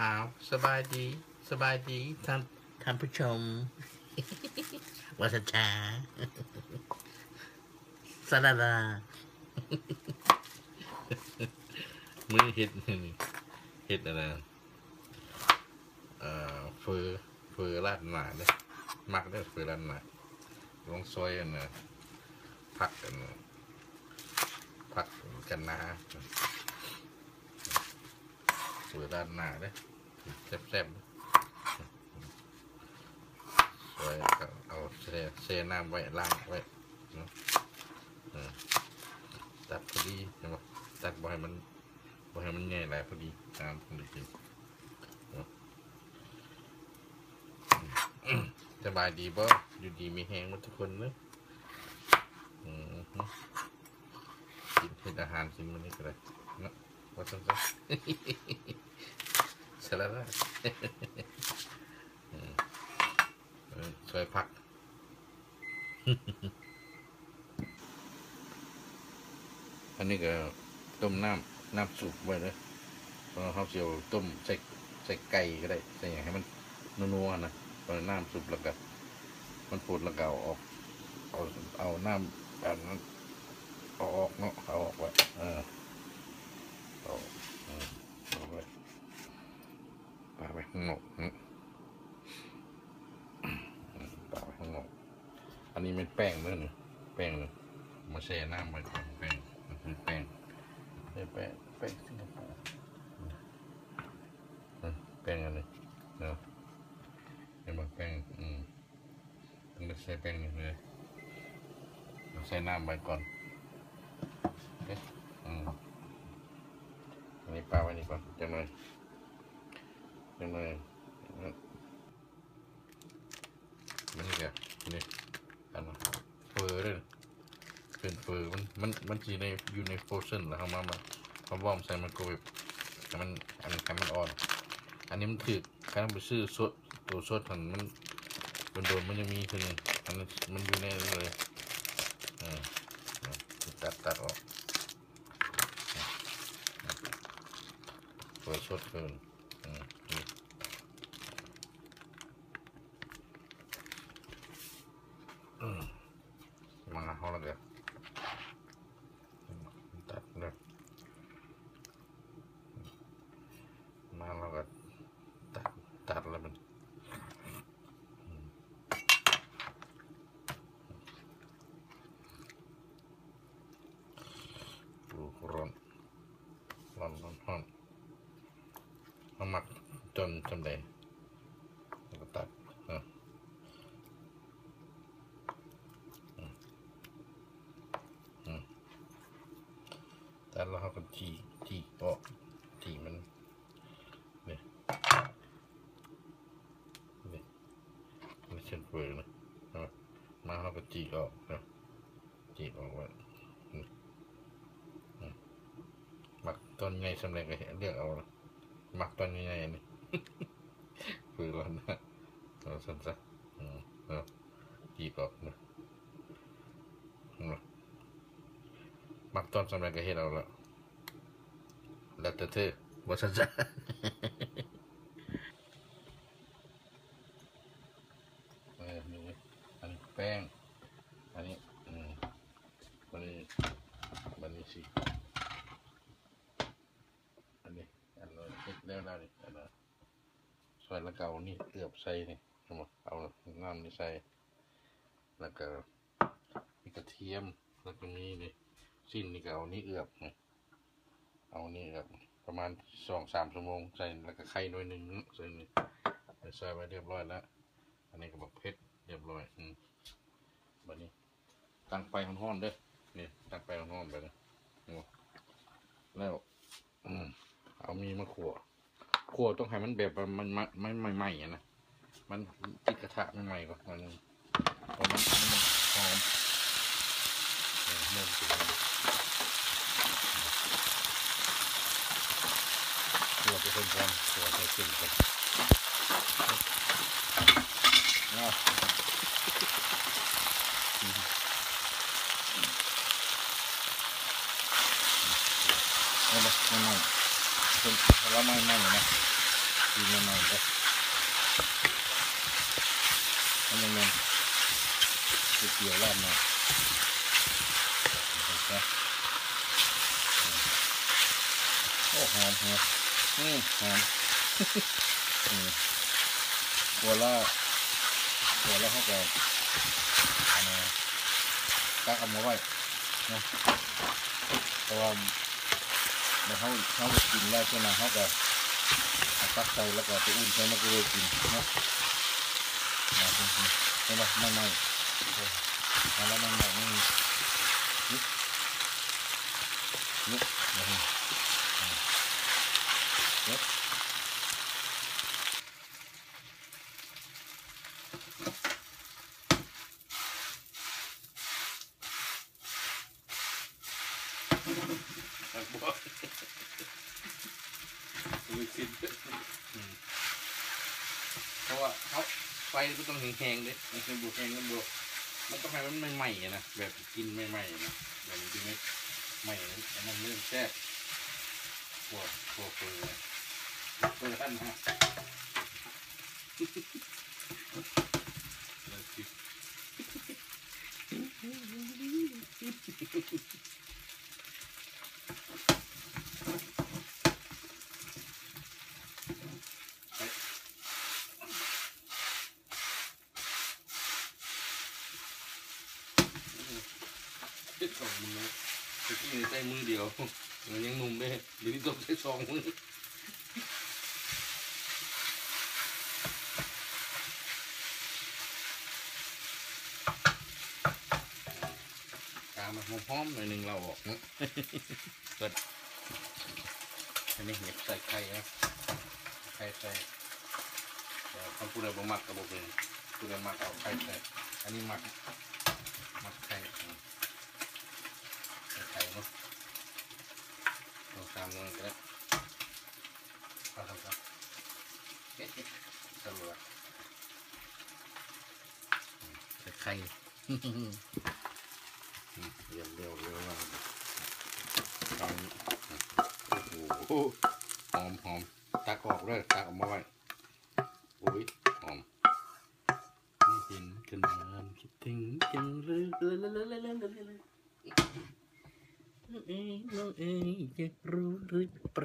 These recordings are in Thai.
อ้าวสบายดี สบายดีท่านท่านผู้ชมวัชชาสลาลามือเห็ดเห็ดอะไรเอ่อเฟอเฟอราดหนาเลยมักได้อเฟอราดหนาลงซอยกันนะผักกันนะผักกันนะ เฟอราดหน้าเลยแซ่บๆไว้ก็เอาเซน้ำไว้ล่างไว้ตัดพอดีเห็นปะตัดบ่ให้มันบ่ให้มันใหญ่หลายพอดีตามพอดีกินเนาะอืมสบายดีบ่อยู่ดีมีแหงหมดทุกคนเลยอืมกินเห็ดอาหารกินมันนี่ก็ได้เนาะ ว่าซั่นซะสลัดละช่วยพัก อันนี้ก็ต้มน้ำน้ำสุกไว้เลยพราะเขาเสียวต้มใส่ใส่ไก่ก็ได้ใส่อย่างให้มันนัวๆนะพอน้ำสุกแล้วก็มันปูดแล้วก็เอาออก เอาเอาน้ำแบบนั้นเอาออกเนาะเอาออกไว้เออ เอาไปไปข้างนอกอืมต่อไปข้างนอกอันนี้เป็นแป้งเนื้อหนึ่งแป้งเลยมาแช่น้ำไว้ก่อนแป้งมันคือแป้งเอ้ยแป้งแป้งสิงคโปร์แป้งอันนี้เนาะเห็นไหมแป้งอืมต้องใช้แป้งเลยใส่น้ำไว้ก่อนโอเคอืม นี้ปลาไว้นี่ก่อนจังเลยจังเลยมันนี่แหละนี่อันนั้นเฟอร์เลยเป็นเฟอร์มันมันมันจีในอยู่ในโฟรเซนแล้วเขามามาเขาบอมใส่มันโกเวฟให้มันอันนี้มันอ่อน อันนี้มันถือใครต้องไปซื้อสดตัวสดมันมันมันโดนมันยังมีคือหนึงอันนั้มันอยู่ในนั้นเลยเออตัดตัดออก เฟอร์สดเกินอืมนี่มาเขาแล้วเดี๋ยวตัดเลยมาแล้วก็ตัดตัดแล้วมันดูร้อนร้อนร้อนร้อนเอาหมักจ นจำได้แล้วก็ตัดเออแต่เราก็จีจีออกจีมันเนี่ยเนี่ยมันเช่นเฟืองนะมาเราก็จีออกนะจีออกว้อืมอืมหมักต้นใหญ่สำเร็จก็เลือกเอาหมักต้นใหญ่ๆนี่ ฟืนแล้วนะเราสั้นซะอืมเอาจีออกนะมักตอนสำเร็จก็ให้เราแล้วแล้วแต่เธอว่าฉันจะ เออนี่อันนี้แป้ง อันนี้อืมอันนี้อันนี้สิอันนี้อันนี้เฮ็ดแล้วแล้วนี่อันนั้นใส่แล้วก็เอานี่เอือบ ใส่นี่เอามาเอาน้ำนี่ใส่ แล้วก็มีกระเทียม แล้วก็มีนี่สิ้นนี่ก็เอานี่เอือบเอานี่เอือบประมาณสองสามชั่วโมงใส่แล้วก็ไข่หน่อยหนึ่งใส่นี่ใส่ไว้เรียบร้อยแล้ว อันนี้ก็บอกเพชรเรียบร้อยอืมบัดนี้ ตั้งไฟห้อนๆเด้อนี่ตั้งไฟห้อนๆไปเลยนี่แล้วอืมเอามีมาขั่วขั่วต้องให้มันแบบมันไม่ใหม่ๆนะ มันติดกระทะใหม่ๆก่อนมันเพราะมันมันหอมเริ่มสุกแล้วตัวจะเป็นคนตัวจะขึ้นกันนะนี่นะนี่ไม่เป็นแล้วไม่ไม่เลยนะกินใหม่ๆก็มันยังไง ก๋วยเตี๋ยวราดหน่อยเห็นไหมโอ้หอมหอมอืมหอมอืมตัวละตัวละเขาก็อันนี้ตักเอามาไว้เนาะเพราะว่าเมื่อเขาเขากินแล้วใช่ไหมเขาก็เอาตักใส่แล้วก็ไปอุ่นใส่มะกรูดกินเนาะนะจริงๆใช่ไหมไม่ไม่ เออเอาแล้วไม่ไม่ไม่มีนี่นี่นะฮะอ่าเมันต้องให้มันใหม่ๆนะแบบกินใหม่ๆนะแบบกินไม่ใหม่นะอันนั้นเริ่มแซ่บพวกพวดเฟือเฟือท่านฮะเลิกคิดเจ็ด สองมือนะตะกี้นี่ใช้มือเดียวมันยังนุ่มได้เดี๋ยวนี้ต้องใช้สองมือกามาหอมหน่อยหนึ่งเราออกเนะเปิดอันนี้เห็ดใส่ไข่นะไข่ใส่แต่คำพูดอะไรบ่มักกระบอกเลยพูดอะไรมักเอาไข่ใส่อันนี้มัก ร็วมากตอนนี้โอ้โหหอมหอมตักออกเลยตักออกมาไว้โอ้ยหอมไม่เห็นกันนานคิดถึงจังเลยเลยเลยเลยเลยเลย เลยเอ้ยน้องเอ้ยจะรู้หรือเป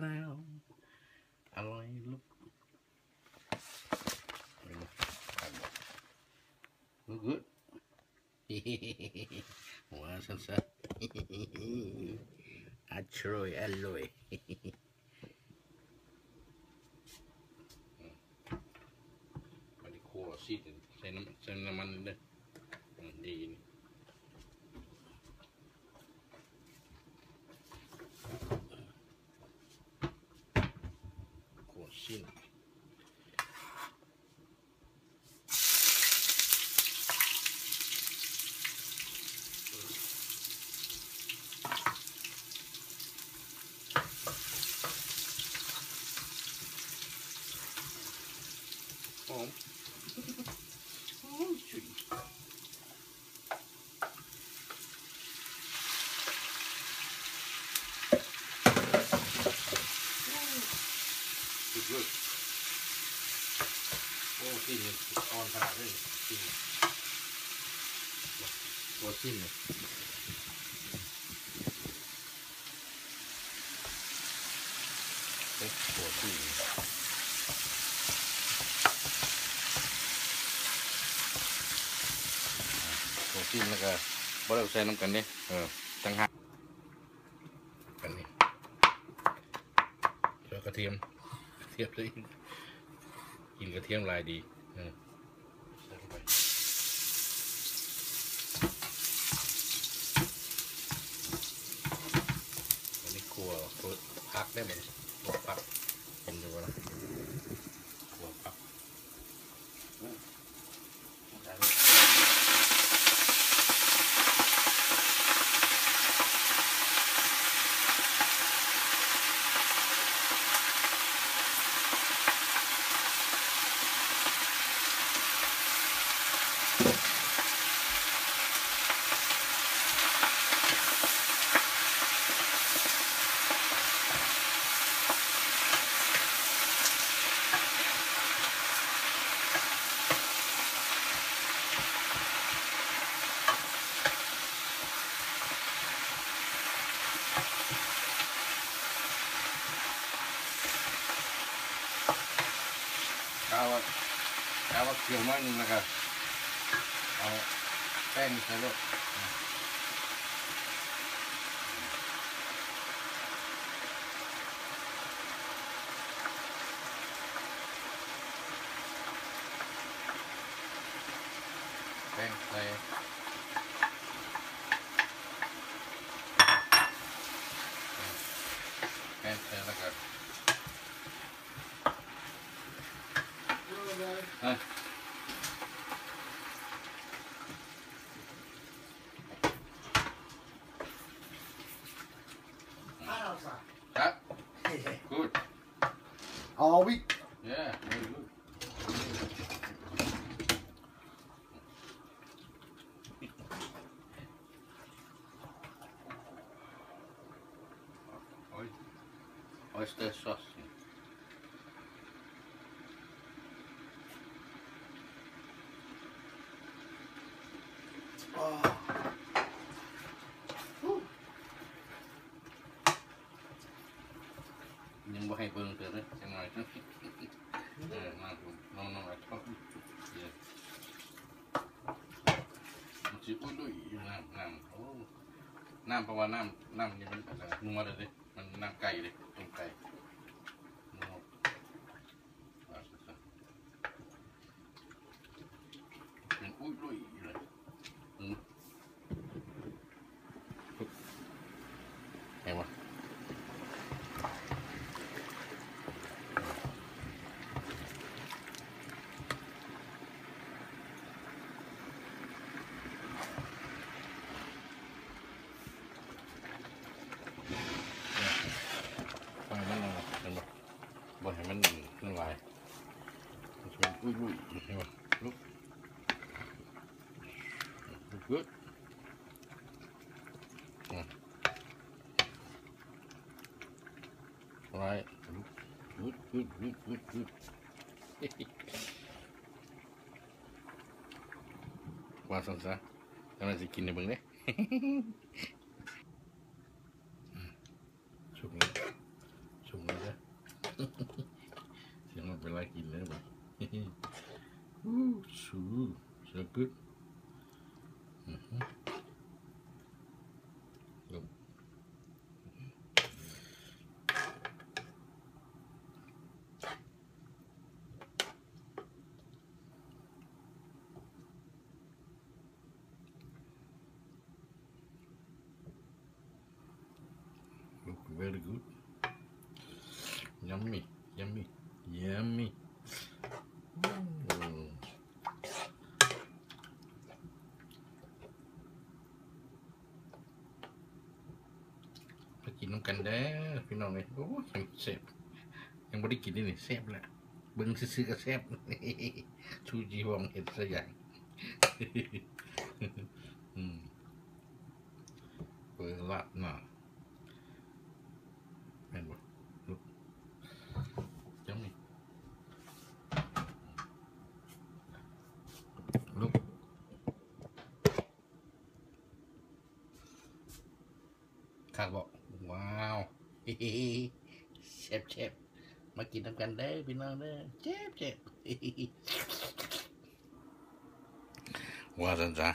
ล่าอร่อยลูกไม่รู้อ่านบอก Look good หัวสั้นๆอร่อยอร่อยมาดิคั่วซีดใส่น้ำใส่น้ำมันนิดเลยอืมดีนี่คั่วซีดหอมหอมฉุย good good โอ้กินเนี่ย อ่อนขนาดนี้กินโอ้กินเนี่ยเอ๊ะโอ้กินโอ้กินแล้วก็บ่ได้ใส่น้ำกันเนี่ยเออตั้งหากกันนี่แล้วกระเทียมกระเทียมเลยกินกระเทียมลายดีเออใส่ลงไป อันนี้ครัวครั วพักได้เหมือนครัวพัก เอาเอาว่าเกี่ยวน้อยนึงนะครับเอาแป้งใส่ลง Hi. Hi. Good. All week. Yeah, very good. Oyster sausage. น้ำเพราะว่าน้ำน้ำนี่มันอะไรนัวเลยดิมันน้ำไก่เลยต้มไก่นัวเป็นอุ้ยดุยอืมเห็นปะ ไฟมันนั่นน่ะเห็นปะบ่ให้มันนั่นลาย มันจะเป็นอุ้ยอุ้ยเห็นปะลุกลุก good อืม right good good good good good ว่าสันซะแล้วมันจะกินในเบิ่งเด้ Ooh, ooh, is that good? Mm-hmm. Look very good. Yummy, yummy, yummy. แซ่บยังไม่ได้กินนี่นี่แซ่บแหละเบิ้งซื้อก็แซ่บชูจีวองเห็ดสักอย่างอืมเปิดละหน่าแม่นบ่ลุกยังมีลุกขาดบอกว้าวเชฟเชฟมากินน้ำกันเด้อพี่น้องเด้อเจ็บเจ็บว่าจันจ้า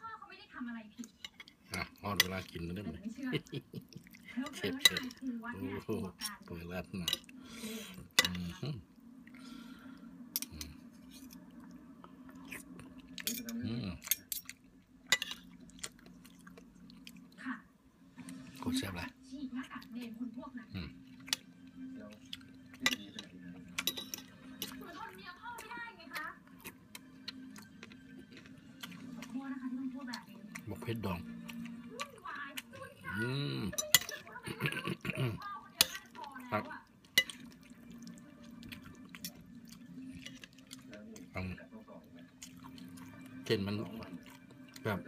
พ่อเขาไม่ได้ทำอะไรผิดอะพอดเวลากินแล้วได้แต่ไหมไม่เชื่อแล้วเรื่องการคือวัดโอ้เนี่ยโหตัวการเปิดรัดหน่อยอืมฮึอืมค่ะกูแซ่บเลยฉีกหน้ากากเนมคนพวกนั้นอืมหนูทนเมียพ่อไม่ได้ไงคะขอโทษนะคะที่ต้องพูดแบบนี้ บอก เพชรดองอืมคนเดียวน่าจะพอแล้วอะเส้นมันแบบ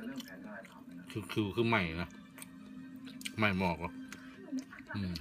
คือคือคือใหม่นะ ใหม่หมอกอะอืม